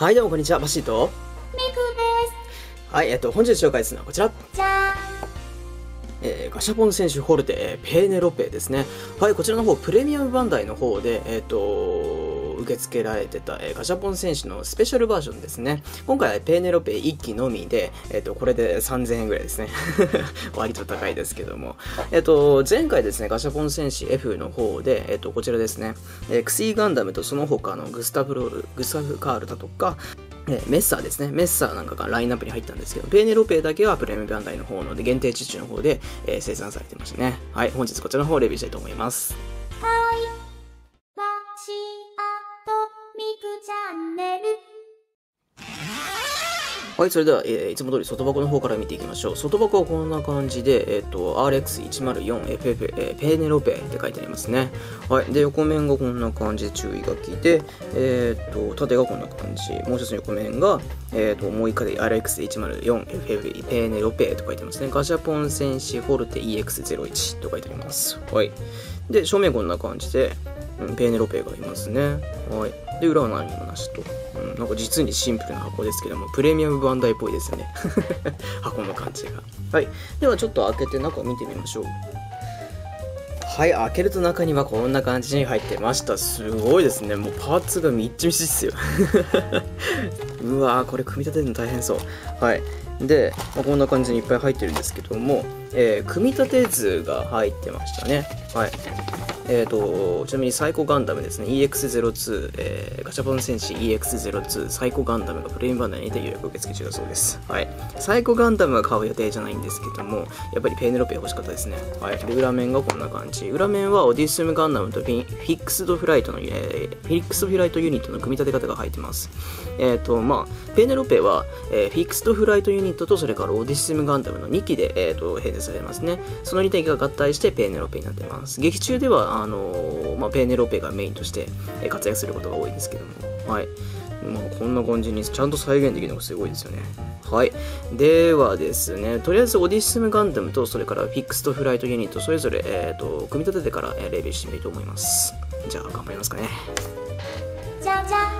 はい、どうもこんにちは、バシート。ミクです。はい、えっと、本日紹介するのはこちら。じゃえーガシャポン選手ホルテ、えーペーネロペですね。はい、こちらの方、プレミアムバンダイの方で、えっ、と、受け付けられてた、えーガシャポン選手のスペシャルバージョンですね。今回はペーネロペ1機のみで、えっ、と、これで3000円ぐらいですね。割と高いですけども。えっ、と、前回ですね、ガシャポン戦士 F の方で、えっ、と、こちらですね、えークシーガンダムとその他のグスタフロール、グスタフカールだとか、えメッサーですね。メッサーなんかがラインナップに入ったんですけど、ペーネロペだけはプレミアムバンダイの方ので限定地中の方で、え生産されてましたね。はい、本日こちらの方をレビューしたいと思います。はい、それでは、えーいつも通り外箱の方から見ていきましょう。外箱はこんな感じで、えっ、と、RX104FF、えーペーネロペって書いてありますね。はい、で、横面がこんな感じで注意書きで、えっ、と、縦がこんな感じ。もう一つの横面が、えっ、と、もう一回で RX104FF ペーネロペと書いてますね。ガシャポン戦士フォルテ EX01 と書いてあります。はい。で、正面こんな感じで、ペーネロペがいますね。はい。で、裏は何もなしと。うん、なんか実にシンプルな箱ですけども、プレミアムバンダイっぽいですね。箱の感じが。はい。ではちょっと開けて中を見てみましょう。はい、開けると中にはこんな感じに入ってました。すごいですね。もうパーツがみっちみちっすよ。うわー、これ組み立てるの大変そう。はい。で、まあこんな感じにいっぱい入ってるんですけども、えー組み立て図が入ってましたね。はい。えー、とちなみにサイコガンダムですね。EX02、えーガチャポン戦士 EX02 サイコガンダムがプレミアムバンダイにて予約受付中だそうです。はい。サイコガンダムは買う予定じゃないんですけどもやっぱりペーネロペ欲しかったですね。はい。で裏面がこんな感じ。裏面はオディセウスガンダムとフィフィックスドフライトの、えーフィックスドフライトユニットの組み立て方が入ってます。えっ、とまあペーネロペは、えーフィックスドフライトユニットとそれからオディセウスガンダムの2機で、えー、と編成されますね。その2体が合体してペーネロペになってます。劇中ではあのまあ、ペーネロペがメインとして活躍することが多いんですけどもはいまあ、こんな感じにちゃんと再現できるのがすごいですよね。はい。ではですね、とりあえずオディシスムガンダムとそれからフィックスとフライトユニットそれぞれ、えー、と組み立ててから、えレビューしてみたいと思います。じゃあ頑張りますかね。じゃじゃ。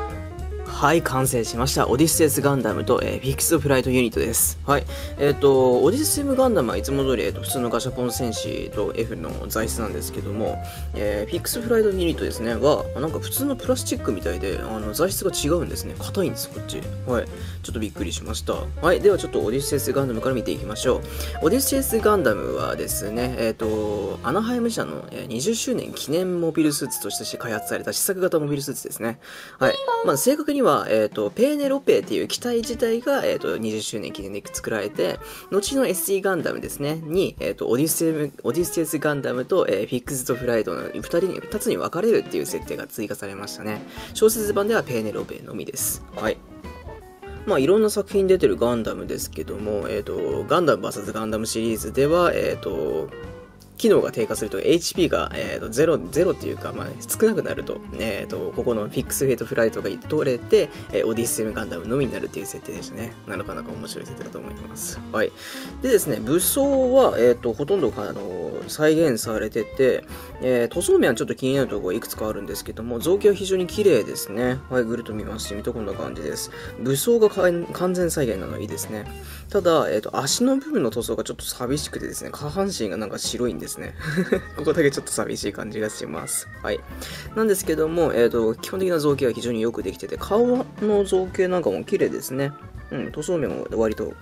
はい、完成しました。オディセウスガンダムと、えーフィックスフライトユニットです。はい。えっ、と、オディセウスガンダムはいつも通り、えーと普通のガシャポン戦士と F の材質なんですけども、えーフィックスフライトユニットですね、は、なんか普通のプラスチックみたいで、あの材質が違うんですね。硬いんです、こっち。はい。ちょっとびっくりしました。はい。ではちょっとオディセウスガンダムから見ていきましょう。オディセウスガンダムはですね、えっ、と、アナハイム社の20周年記念モビルスーツとして開発された試作型モビルスーツですね。はい。まあ、正確には、えっ、と、ペーネロペっていう機体自体が、えっ、と、20周年記念で作られて、後の SE ガンダムですね、に、えっ、と、オディセウオディセウスガンダムと、えーフィックスドフライトの2人に、2つに分かれるっていう設定が追加されましたね。小説版ではペーネロペのみです。はい。まあ、いろんな作品に出てるガンダムですけども、えっ、と、ガンダム VS ガンダムシリーズでは、えっ、と、機能が低下すると HP が、えー、とゼロゼロっていうか、まあ、少なくなると,、えー、とここのフィックスフェイトフライトが取れて、えーオデュッセウスガンダムのみになるっていう設定でしたね。なかなか面白い設定だと思います。はい。でですね武装は、えー、とほとんどあの再現されてて、えー塗装面はちょっと気になるところがいくつかあるんですけども造形は非常に綺麗ですね。はいぐるっと見ますしてみるとこんな感じです。武装が完全再現なのはいいですね。ただ、えー、と足の部分の塗装がちょっと寂しくてですね下半身がなんか白いんですですね ここだけちょっと寂しい感じがしますはいなんですけども、えー、と基本的な造形は非常によくできてて顔の造形なんかも綺麗ですねうん塗装面も割と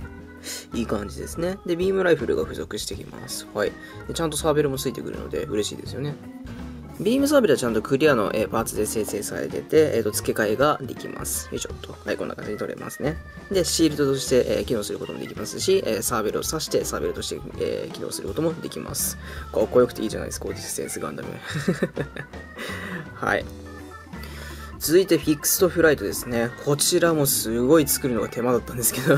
いい感じですね。で、ビームライフルが付属してきます。はい。ちゃんとサーベルもついてくるので嬉しいですよね。ビームサーベルはちゃんとクリアの、えパーツで生成されてて、えーと付け替えができます。よいしょっと。はい、こんな感じで取れますね。で、シールドとして、え機能することもできますし、えサーベルを挿してサーベルとして、え機能することもできます。かっこよくていいじゃないですか、オーディセンスガンダム。はい。続いてフィックスとフライトですね。こちらもすごい作るのが手間だったんですけど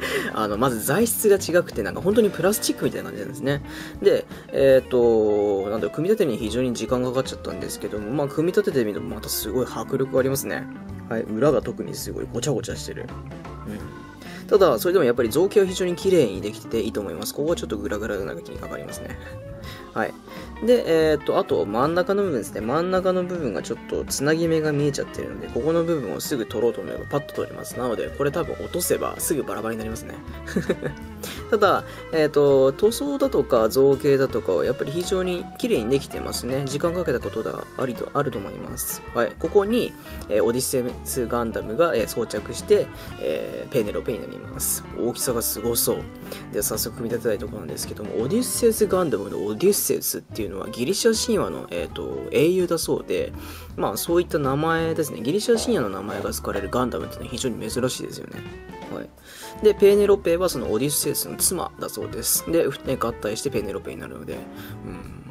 あの、まず材質が違くて、なんか本当にプラスチックみたいな感じなんですね。で、えっ、と、なんだろ、組み立てに非常に時間がかかっちゃったんですけども、まあ、組み立ててみるとまたすごい迫力ありますね。はい、裏が特にすごいごちゃごちゃしてる。うん。ただ、それでもやっぱり造形は非常に綺麗にできてていいと思います。ここはちょっとグラグラな気にかかりますね。はい。で、えっ、と、あと真ん中の部分ですね。真ん中の部分がちょっとつなぎ目が見えちゃってるので、ここの部分をすぐ取ろうと思えばパッと取れます。なので、これ多分落とせばすぐバラバラになりますね。ただ、えっ、と、塗装だとか造形だとかはやっぱり非常に綺麗にできてますね。時間かけたことがありと、あると思います。はい。ここに、えーオディセスガンダムが、えー装着して、えペーネロペになります。大きさがすごそう。では早速組み立てたいところなんですけども、オデュッセスガンダムのオデュッセスっていうのはギリシャ神話の、えー、と英雄だそうで、まあそういった名前ですね、ギリシャ神話の名前が使われるガンダムっていうのは非常に珍しいですよね。はい。で、ペーネロペはそのオデュッセウスの妻だそうです。で、合体してペーネロペになるので、うん。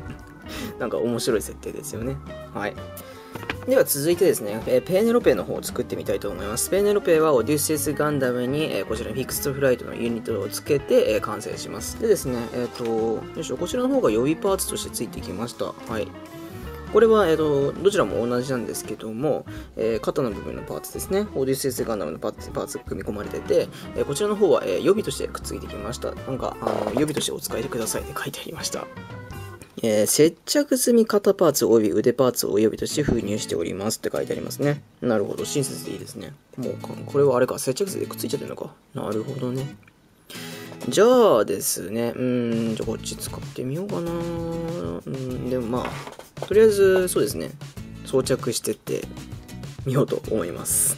なんか面白い設定ですよね。はい。では続いてですね、えペーネロペの方を作ってみたいと思います。ペーネロペはオデュッセスガンダムに、えこちらフィクストフライトのユニットをつけて、え完成します。でですね、えっ、と、よいしょ、こちらの方が予備パーツとしてついてきました。はい。これは、えっ、と、どちらも同じなんですけども、えー肩の部分のパーツですね。オーディセウスガンダムのパーツパーツが組み込まれてて、えーこちらの方は、え予備としてくっついてきました。なんか、あの予備としてお使いくださいって書いてありました。えー接着済み肩パーツ及び腕パーツを予備として封入しておりますって書いてありますね。なるほど。親切でいいですね。もうか、これはあれか、接着剤でくっついちゃってるのか。なるほどね。じゃあですね、うーん、じゃあこっち使ってみようかな。うん、でもまあ、とりあえず、そうですね、装着してってみようと思います。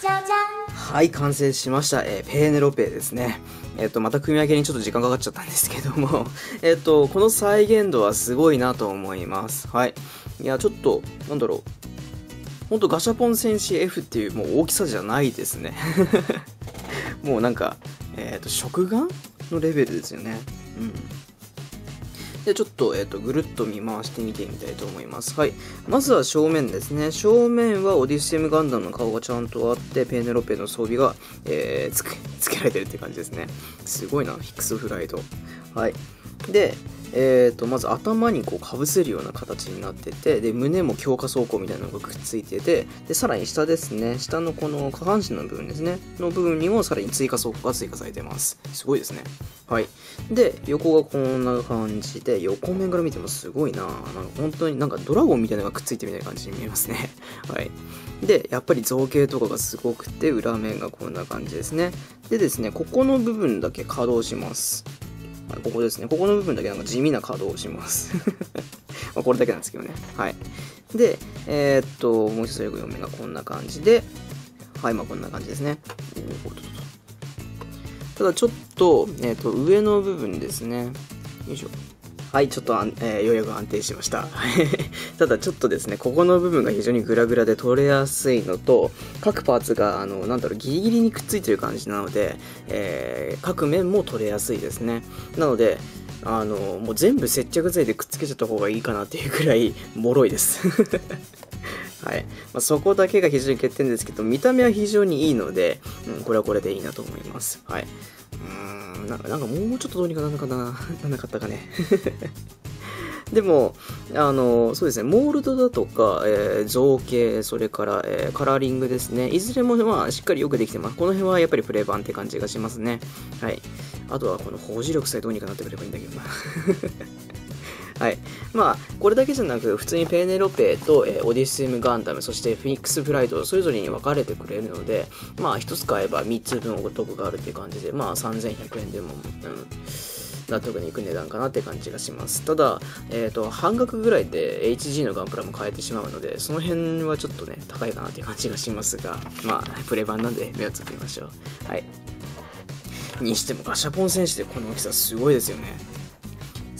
じゃじゃんはい、完成しました。えーペーネロペですね。えっ、と、また組み上げにちょっと時間かかっちゃったんですけども、えっ、と、この再現度はすごいなと思います。はい。いや、ちょっと、なんだろう。ほんとガシャポン戦士 F っていうもう大きさじゃないですね。もうなんか、えっ、と、食玩のレベルですよね。うん。で、ちょっと、えっ、と、ぐるっと見回してみてみたいと思います。はい。まずは正面ですね。正面はオディシウムガンダムの顔がちゃんとあって、ペーネロペの装備が、えーつけ、つけられてるって感じですね。すごいな、フィックスフライド。はい。で、えー、とまず頭にこうかぶせるような形になっててで胸も強化装甲みたいなのがくっついててでさらに下ですね下のこの下半身の部分ですねの部分にもさらに追加装甲が追加されてますすごいですねはいで横がこんな感じで横面から見てもすごいななんか本当になんかドラゴンみたいなのがくっついてみたいな感じに見えますね はいでやっぱり造形とかがすごくて裏面がこんな感じですねでですねここの部分だけ稼働しますはいここですね。ここの部分だけなんか地味な稼働をします。まこれだけなんですけどね。はい。で、えーっと、もう一つ横4面がこんな感じで、はい、まあこんな感じですね。おただちょっと、えーっと、上の部分ですね。よいしょ。はい、ちょっとあん、えーようやく安定しました。ただちょっとですね、ここの部分が非常にグラグラで取れやすいのと、各パーツが、あの、なんだろう、ギリギリにくっついてる感じなので、えー各面も取れやすいですね。なので、あの、もう全部接着剤でくっつけちゃった方がいいかなっていうくらい、脆いです。はい。まあ、そこだけが非常に欠点ですけど、見た目は非常にいいので、うん、これはこれでいいなと思います。はい。うん、なんか、なんかもうちょっとどうにかなんなかったな、なんなかったかね。でも、あの、そうですね、モールドだとか、えー造形、それから、えーカラーリングですね。いずれも、まあ、しっかりよくできてます。この辺はやっぱりプレイ版って感じがしますね。はい。あとは、この保持力さえどうにかなってくればいいんだけどな。はい。まあ、これだけじゃなく、普通にペーネロペと、えーオディシウムガンダム、そしてフィニックスフライト、それぞれに分かれてくれるので、まあ、一つ買えば3つ分お得があるっていう感じで、まあ、3100円でも、うん、納得にいく値段かなって感じがします。ただ、えっ、と、半額ぐらいで HG のガンプラも買えてしまうので、その辺はちょっとね、高いかなっていう感じがしますが、まあ、プレ版なんで目をつけましょう。はい。にしてもガシャポン戦士でこの大きさすごいですよね。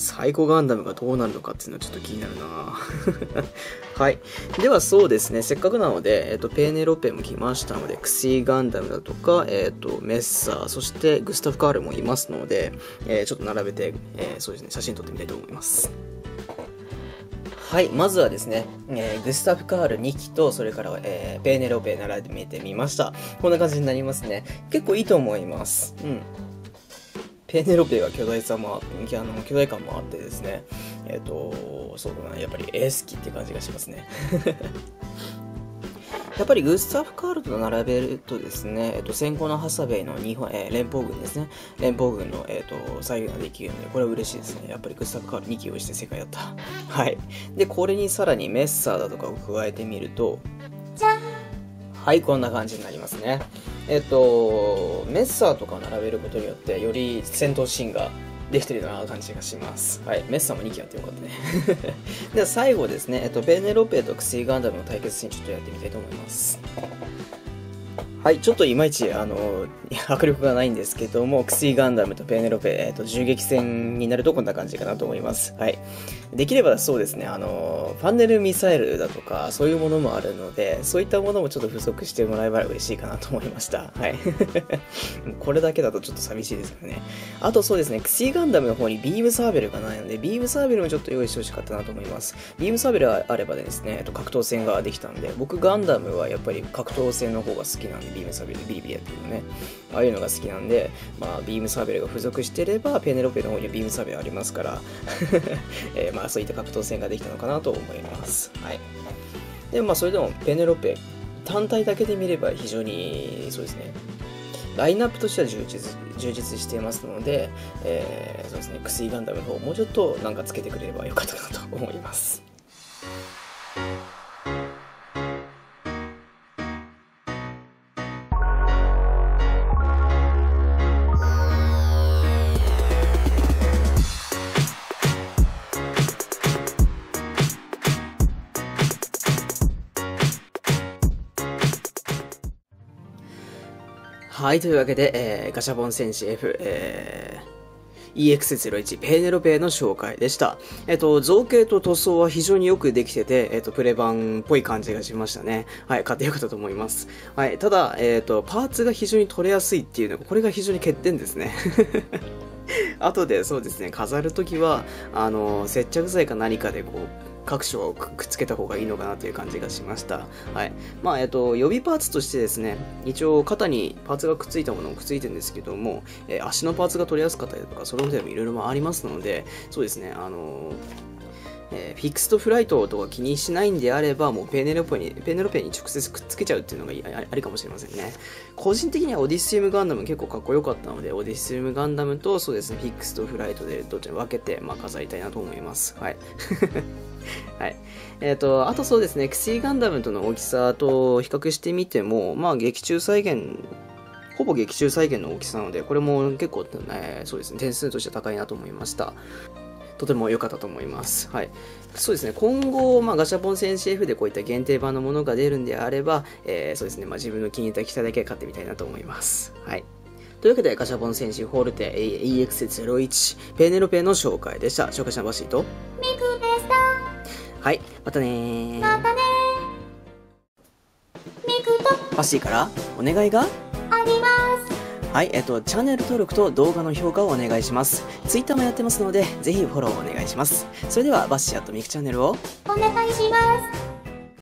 サイコガンダムがどうなるのかっていうのはちょっと気になるな はい。ではそうですね、せっかくなので、えっ、と、ペーネロペも来ましたので、クシーガンダムだとか、えっ、と、メッサー、そしてグスタフ・カールもいますので、えーちょっと並べて、えそうですね、写真撮ってみたいと思います。はい、まずはですね、えーグスタフ・カール2機と、それから、えーペーネロペ並べてみました。こんな感じになりますね。結構いいと思います。うん。ペーネロペが巨大さもああの巨大感もあってですね、えっ、と、そうだな、やっぱりエース機って感じがしますね。やっぱりグスタフ・カールと並べるとですね、えっと、先行のハサベイの日本、えー、連邦軍ですね。連邦軍の、えっと、再現ができるので、これは嬉しいですね。やっぱりグスタフ・カール2期をして世界やった。はい。で、これにさらにメッサーだとかを加えてみると、はい、こんな感じになりますね。えっと、メッサーとかを並べることによって、より戦闘シーンができてるような感じがします。はい。メッサーも2機あってよかったね。では最後ですね、えっと、ベネロペとクスイガンダムの対決シーンちょっとやってみたいと思います。はい、ちょっといまいち、あの、迫力がないんですけども、クスイガンダムとペネロペ、えっ、ー、と、銃撃戦になるとこんな感じかなと思います。はい。できればそうですね、あの、ファンネルミサイルだとか、そういうものもあるので、そういったものもちょっと付属してもらえば嬉しいかなと思いました。はい。これだけだとちょっと寂しいですよね。あとそうですね、クスイガンダムの方にビームサーベルがないので、ビームサーベルもちょっと用意してほしかったなと思います。ビームサーベルがあればですね、格闘戦ができたんで、僕ガンダムはやっぱり格闘戦の方が好きなんで、ビームサーベルビリビリやってるのね。ああいうのが好きなんで、まあ、ビームサーベルが付属してれば、ペネロペの方にはビームサーベルありますから、えー、まあ、そういった格闘戦ができたのかなと思います。はい。でもまあ、それでもペネロペ、単体だけで見れば非常に、そうですね、ラインナップとしては充実充実していますので、えー、そうですね、クスイガンダムの方もうちょっとなんかつけてくれればよかったなと思います。はい、というわけで、えー、ガシャボン戦士 F、えー、EX01 ペーネロペーの紹介でした。えっ、と、造形と塗装は非常によくできてて、えっ、と、プレ版っぽい感じがしましたね。はい、買ってよかったと思います。はい、ただ、えっ、と、パーツが非常に取れやすいっていうのが、これが非常に欠点ですね。後でそうですね、飾るときは、あの、接着剤か何かでこう、各所をくっつけた方がいいのかなという感じがしました。はい。まあ、えっと、予備パーツとしてですね、一応肩にパーツがくっついたものもくっついてるんですけども、えー、足のパーツが取りやすかったりとか、その点もいろいろありますので、そうですね、あのーえー、フィクストフライトとか気にしないんであれば、もうペネロペに、ペネロペに直接くっつけちゃうっていうのがありかもしれませんね。個人的にはオディシウムガンダム結構かっこよかったので、オディシウムガンダムとそうですね、フィックストフライトでどっちに分けて、まあ、飾りたいなと思います。はい。はい。えっ、ー、と、あとそうですね、クシーガンダムとの大きさと比較してみても、まあ、劇中再現ほぼ劇中再現の大きさなので、これも結構、えー、そうですね、点数として高いなと思いました。とても良かったと思います。はい。そうですね、今後、まあ、ガシャポン戦士 F でこういった限定版のものが出るんであれば、えー、そうですね、まあ、自分の気に入った機体だけ買ってみたいなと思います。はい。というわけで、ガシャポン戦士ホールテ EX01 ペーネロペの紹介でした。紹介したバシーとミクでした。はい、またねまたねミクとバシーからお願いが？あります。はい、えっと、チャンネル登録と動画の評価をお願いします。Twitter もやってますので、ぜひフォローお願いします。それでは、バッシーとミクチャンネルをお願いします。